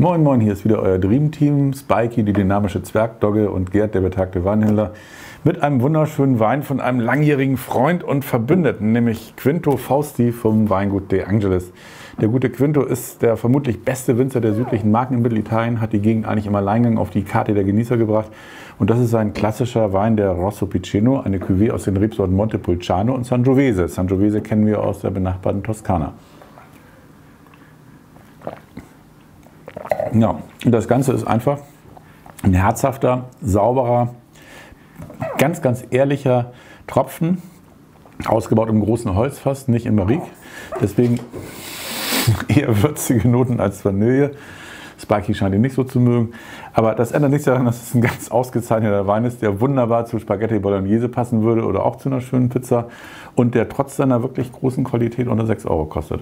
Moin Moin, hier ist wieder euer Dream Team, Spikey, die dynamische Zwergdogge und Gerd, der betagte Weinhändler, mit einem wunderschönen Wein von einem langjährigen Freund und Verbündeten, nämlich Quinto Fausti vom Weingut De Angelis. Der gute Quinto ist der vermutlich beste Winzer der südlichen Marken in Mittelitalien, hat die Gegend eigentlich im Alleingang auf die Karte der Genießer gebracht. Und das ist ein klassischer Wein der Rosso Piceno, eine Cuvée aus den Rebsorten Montepulciano und Sangiovese. Sangiovese kennen wir aus der benachbarten Toskana. Ja, und das Ganze ist einfach ein herzhafter, sauberer, ganz, ganz ehrlicher Tropfen, ausgebaut im großen Holzfass, nicht im Barrique. Deswegen eher würzige Noten als Vanille. Sparky scheint ihn nicht so zu mögen. Aber das ändert nichts daran, dass es ein ganz ausgezeichneter Wein ist, der wunderbar zu Spaghetti Bolognese passen würde oder auch zu einer schönen Pizza und der trotz seiner wirklich großen Qualität unter 6 Euro kostet.